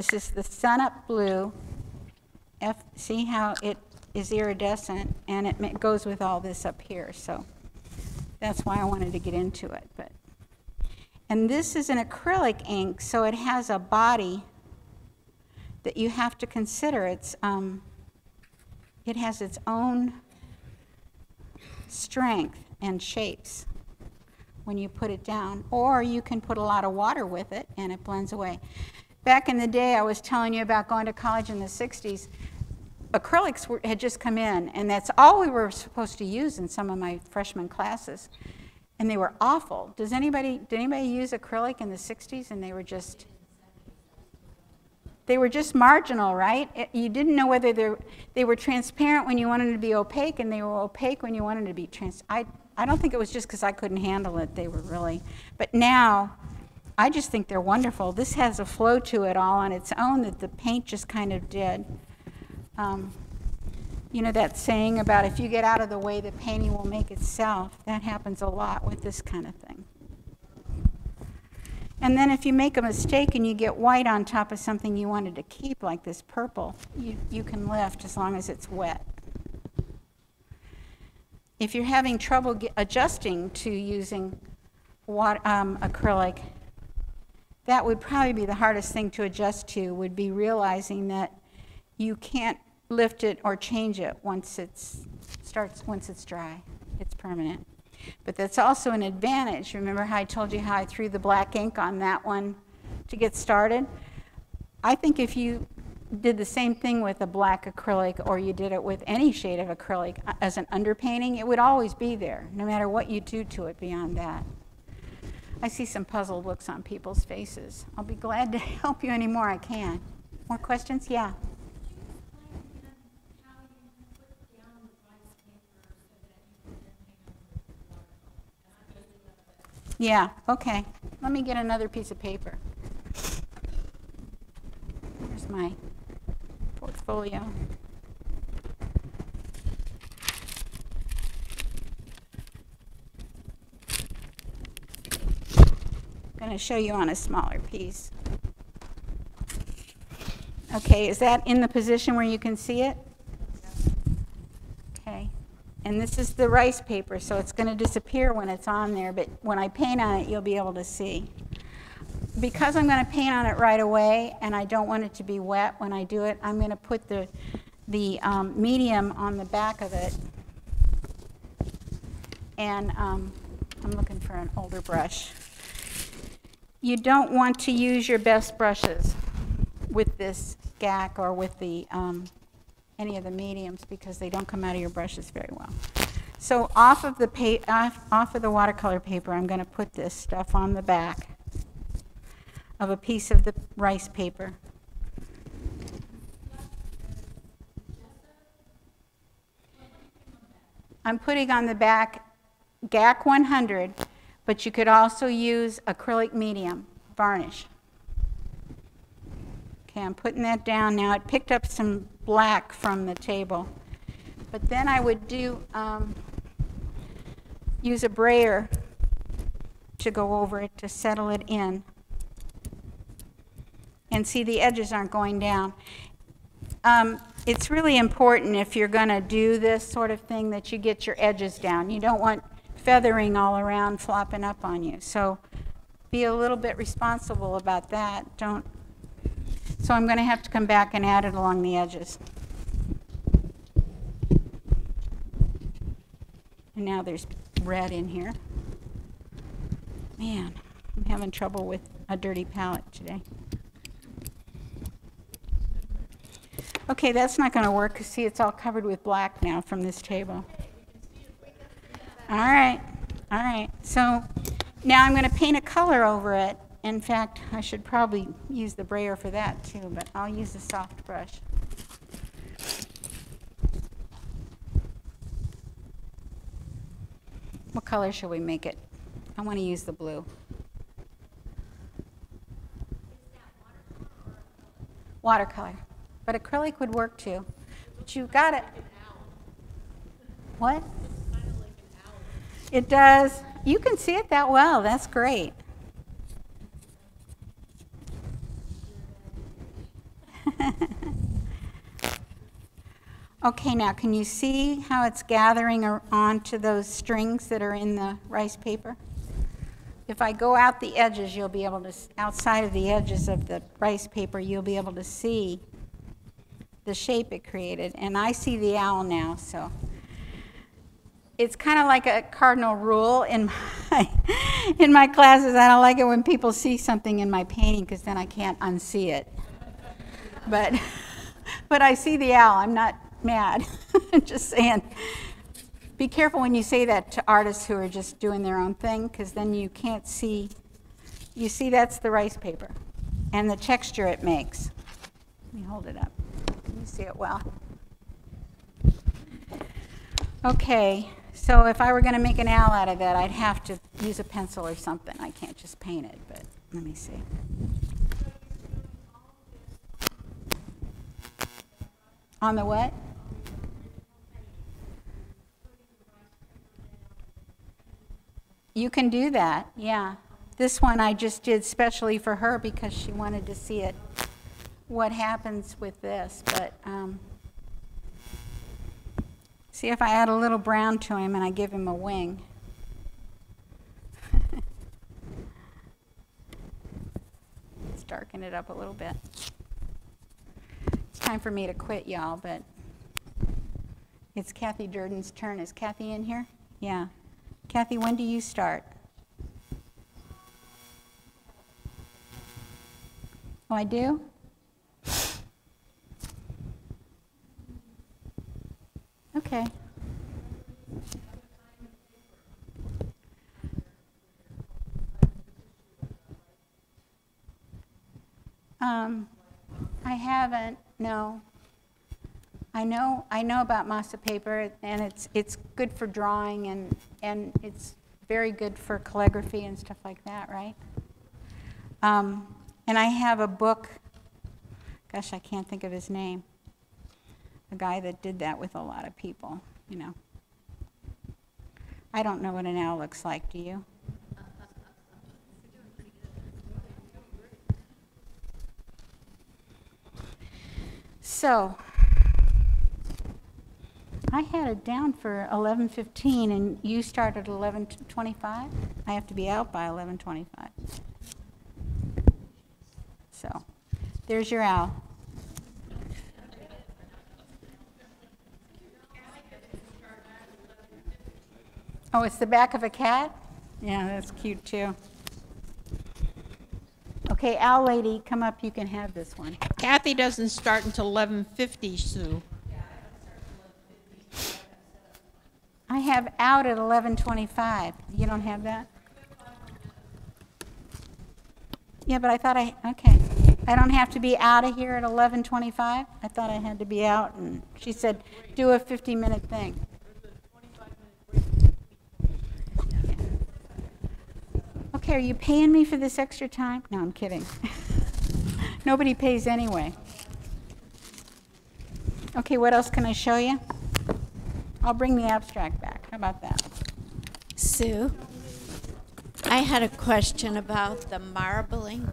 S2: This is the sun up blue. F, see how it is iridescent and it goes with all this up here. So that's why I wanted to get into it. But and this is an acrylic ink, so it has a body that you have to consider. It's um, it has its own strength and shapes when you put it down, or you can put a lot of water with it and it blends away. Back in the day, I was telling you about going to college in the 60s. Acrylics were, had just come in, and that's all we were supposed to use in some of my freshman classes. And they were awful. Does anybody, did anybody use acrylic in the 60s and they were just they were just marginal, right? You didn't know whether they were transparent when you wanted to be opaque, and they were opaque when you wanted to be trans. I, I don't think it was just because I couldn't handle it. They were really. But now, I just think they're wonderful. This has a flow to it all on its own that the paint just kind of did. Um, you know that saying about if you get out of the way, the painting will make itself. That happens a lot with this kind of thing. And then if you make a mistake and you get white on top of something you wanted to keep, like this purple, you, you can lift as long as it's wet. If you're having trouble adjusting to using water, um, acrylic, that would probably be the hardest thing to adjust to, would be realizing that you can't lift it or change it once it's starts once it's dry. It's permanent. But that's also an advantage. Remember how I told you how I threw the black ink on that one to get started? I think if you did the same thing with a black acrylic or you did it with any shade of acrylic uh, as an underpainting, it would always be there, no matter what you do to it beyond that. I see some puzzled looks on people's faces. I'll be glad to help you any more I can. More questions? Yeah. Yeah, okay. Let me get another piece of paper. Here's my portfolio. Going to show you on a smaller piece. Okay, is that in the position where you can see it? Okay. And this is the rice paper, so it's going to disappear when it's on there, but when I paint on it, you'll be able to see. Because I'm going to paint on it right away, and I don't want it to be wet when I do it, I'm going to put the, the um, medium on the back of it. And um, I'm looking for an older brush. You don't want to use your best brushes with this GAC or with the um, any of the mediums because they don't come out of your brushes very well. So off of the off, off of the watercolor paper, I'm gonna put this stuff on the back of a piece of the rice paper. I'm putting on the back GAC 100, but you could also use acrylic medium varnish. Okay, I'm putting that down now. It picked up some black from the table. But then I would do, um, use a brayer to go over it to settle it in. And see, the edges aren't going down. Um, it's really important if you're going to do this sort of thing that you get your edges down. You don't want feathering all around flopping up on you. So be a little bit responsible about that. Don't. So I'm going to have to come back and add it along the edges. And now there's red in here. Man, I'm having trouble with a dirty palette today. Okay, that's not going to work. See, it's all covered with black now from this table. All right, all right. So now I'm going to paint a color over it. In fact, I should probably use the brayer for that too, but I'll use a soft brush. What color shall we make it? I want to use the blue. Watercolor. But acrylic would work too. But you've got it. What? It does. You can see it that well. That's great. okay, now can you see how it's gathering onto those strings that are in the rice paper? If I go out the edges, you'll be able to, outside of the edges of the rice paper, you'll be able to see the shape it created. And I see the owl now, so it's kind of like a cardinal rule in my in my classes. I don't like it when people see something in my painting because then I can't unsee it. But but I see the owl. I'm not mad. I'm just saying. Be careful when you say that to artists who are just doing their own thing because then you can't see. You see, that's the rice paper and the texture it makes. Let me hold it up. Can you see it well? Okay, so if I were going to make an owl out of that, I'd have to use a pencil or something. I can't just paint it, but let me see. On the what? You can do that, yeah. This one I just did specially for her because she wanted to see it, what happens with this, but, um, see if I add a little brown to him and I give him a wing. Let's darken it up a little bit. It's time for me to quit, y'all, but it's Kathy Durden's turn. Is Kathy in here? Yeah. Kathy, when do you start? Oh, I do? Okay. Um, I haven't, no. I know, I know about masa paper, and it's, it's good for drawing, and, and it's very good for calligraphy and stuff like that, right? Um, and I have a book, gosh, I can't think of his name, a guy that did that with a lot of people, you know. I don't know what an owl looks like, do you? So, I had it down for 11:15 and you start at 11:25? I have to be out by 11:25. So, there's your owl. Oh, it's the back of a cat? Yeah, that's cute too. Okay, owl lady, come up, you can have this one.
S4: Kathy doesn't start until eleven fifty, Sue.
S2: I have out at 11:25. You don't have that? Yeah, but I thought I, okay. I don't have to be out of here at 11:25? I thought I had to be out, and she said, do a 50-minute thing. Okay, are you paying me for this extra time? No, I'm kidding. Nobody pays anyway. Okay, what else can I show you? I'll bring the abstract back. How about that?
S1: Sue, I had a question about the marbling.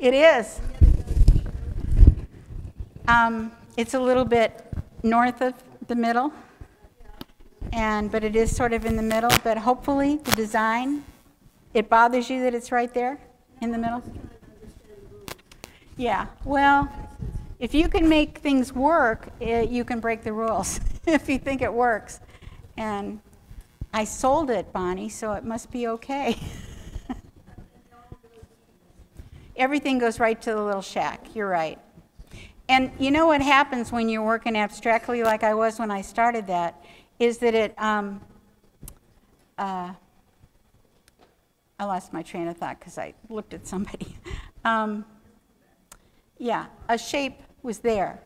S2: It is. Um, it's a little bit north of the middle, and but it is sort of in the middle. But hopefully, the design it bothers you that it's right there in the middle. Yeah. Well, if you can make things work, it, you can break the rules if you think it works. And I sold it, Bonnie, so it must be okay. Everything goes right to the little shack. You're right. And you know what happens when you're working abstractly, like I was when I started that, is that it. Um, uh, I lost my train of thought because I looked at somebody. Um, yeah, a shape was there.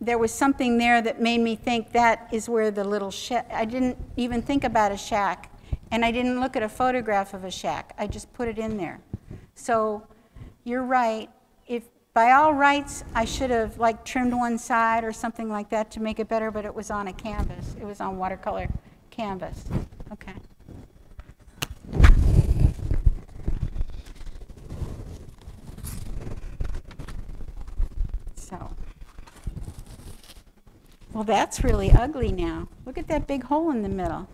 S2: There was something there that made me think that is where the little shack. I didn't even think about a shack, and I didn't look at a photograph of a shack. I just put it in there. So you're right. By all rights I should have like trimmed one side or something like that to make it better, but it was on a canvas. It was on watercolor canvas. Okay. So. Well, that's really ugly now. Look at that big hole in the middle.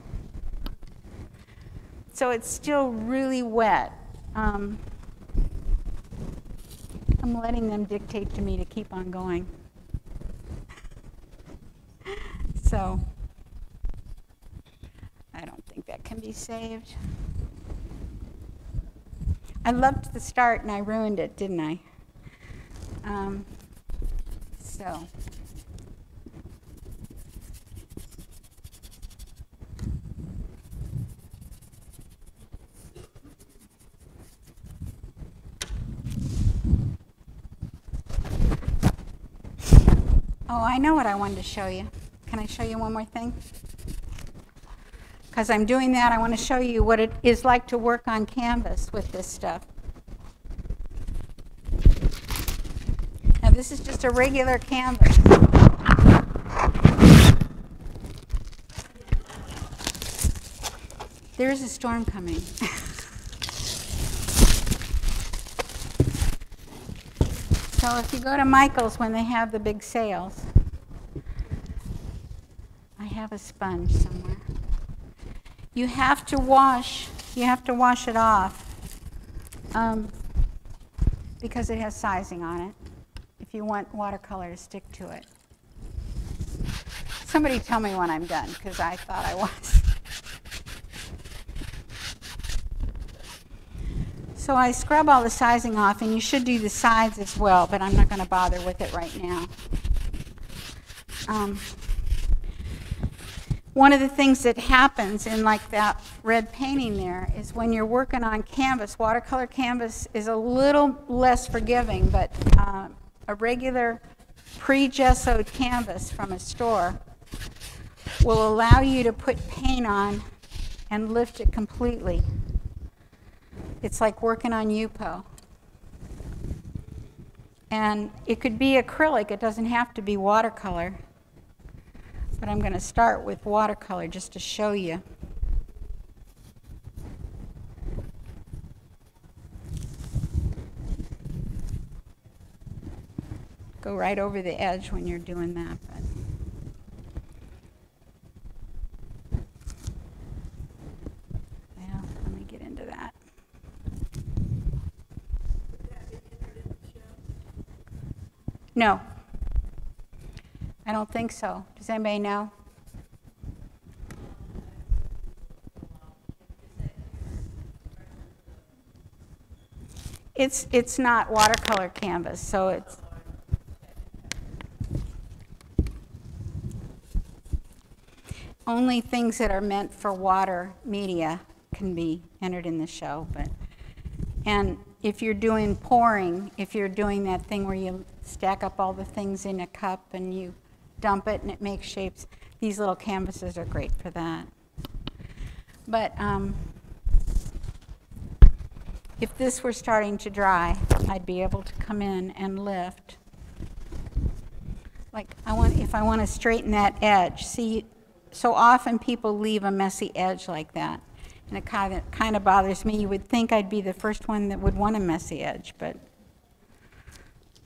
S2: So it's still really wet. Um, I'm letting them dictate to me to keep on going. So I don't think that can be saved. I loved the start and I ruined it, didn't I? Um, so. I know what I wanted to show you. Can I show you one more thing? Because I'm doing that, I want to show you what it is like to work on canvas with this stuff. Now, this is just a regular canvas. There is a storm coming. So if you go to Michael's when they have the big sales, a sponge somewhere. You have to wash, you have to wash it off um, because it has sizing on it if you want watercolor to stick to it. Somebody tell me when I'm done because I thought I was. So I scrub all the sizing off, and you should do the sides as well, but I'm not going to bother with it right now. Um, one of the things that happens in like that red painting there is when you're working on canvas, watercolor canvas is a little less forgiving, but uh, a regular pre-gessoed canvas from a store will allow you to put paint on and lift it completely. It's like working on Yupo. And it could be acrylic, it doesn't have to be watercolor. But I'm going to start with watercolor just to show you. Go right over the edge when you're doing that. But. Let me get into that no. I don't think so. Does anybody know? It's, it's not watercolor canvas, so it's... Only things that are meant for water media can be entered in the show, but... And if you're doing pouring, if you're doing that thing where you stack up all the things in a cup and you dump it and it makes shapes, these little canvases are great for that. But, um, if this were starting to dry, I'd be able to come in and lift. Like, I want, if I want to straighten that edge, see, so often people leave a messy edge like that. And it kind of, kind of bothers me. You would think I'd be the first one that would want a messy edge, but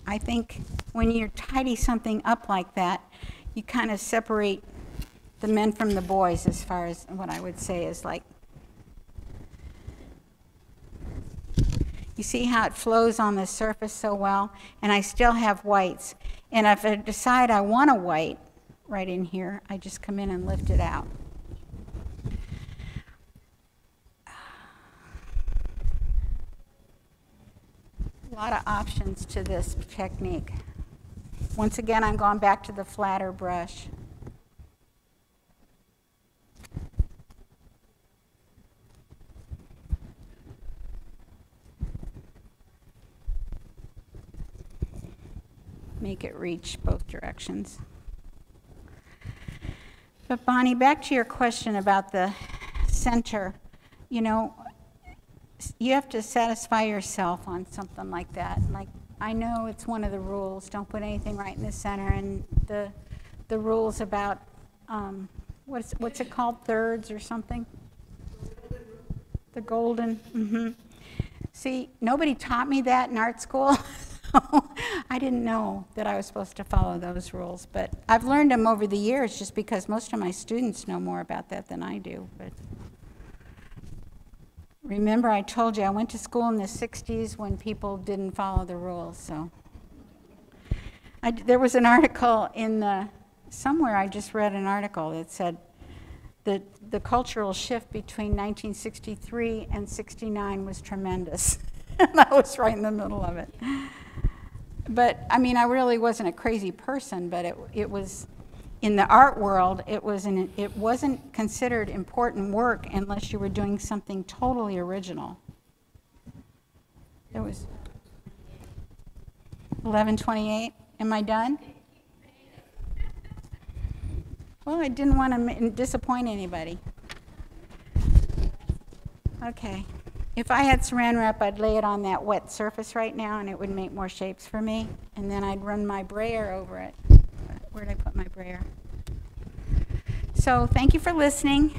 S2: I think when you tidy something up like that, you kind of separate the men from the boys as far as what I would say is like You see how it flows on the surface so well? And I still have whites. And if I decide I want a white right in here, I just come in and lift it out. Lot of options to this technique. Once again, I'm going back to the flatter brush. make it reach both directions. But Bonnie, back to your question about the center, you know, you have to satisfy yourself on something like that. Like, I know it's one of the rules, don't put anything right in the center, and the, the rules about, um, what's, what's it called, thirds or something? The golden, mm-hmm. See, nobody taught me that in art school. I didn't know that I was supposed to follow those rules, but I've learned them over the years just because most of my students know more about that than I do. But remember, I told you I went to school in the 60s when people didn't follow the rules, so. I, there was an article in the, somewhere I just read an article that said that the cultural shift between 1963 and 69 was tremendous. and I was right in the middle of it but I mean, I really wasn't a crazy person, but it, it was in the art world, it, was an, it wasn't considered important work unless you were doing something totally original. It was 1128. Am I done? Well, I didn't want to disappoint anybody. Okay. If I had saran wrap, I'd lay it on that wet surface right now and it would make more shapes for me. And then I'd run my brayer over it where'd I put my brayer? So thank you for listening.